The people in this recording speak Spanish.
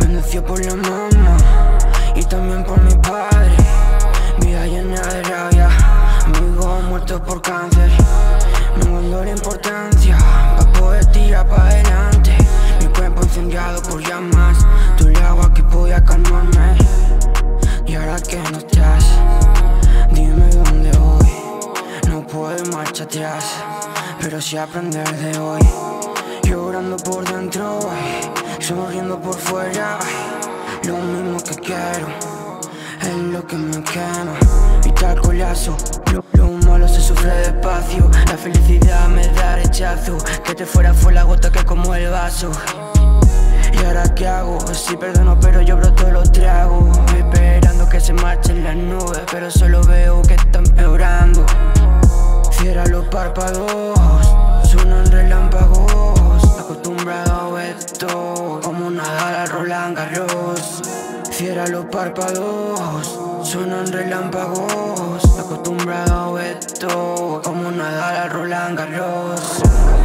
Me nació por la mamá pero sí aprender de hoy. Llorando por dentro, sonriendo por fuera. Lo mismo que quiero, es lo que me quema. Y tal colazo, lo, lo malo se sufre despacio. La felicidad me da rechazo. Que te fuera fue la gota que como el vaso. ¿Y ahora qué hago? Sí perdono pero yo broto los tragos Esperando que se marchen las nubes Pero solo veo que están empeorando párpados Suenan relámpagos Acostumbrado a esto Como nadar a Roland Garros. Cierra los párpados Suenan relámpagos Acostumbrado a esto Como nadar a Roland Garros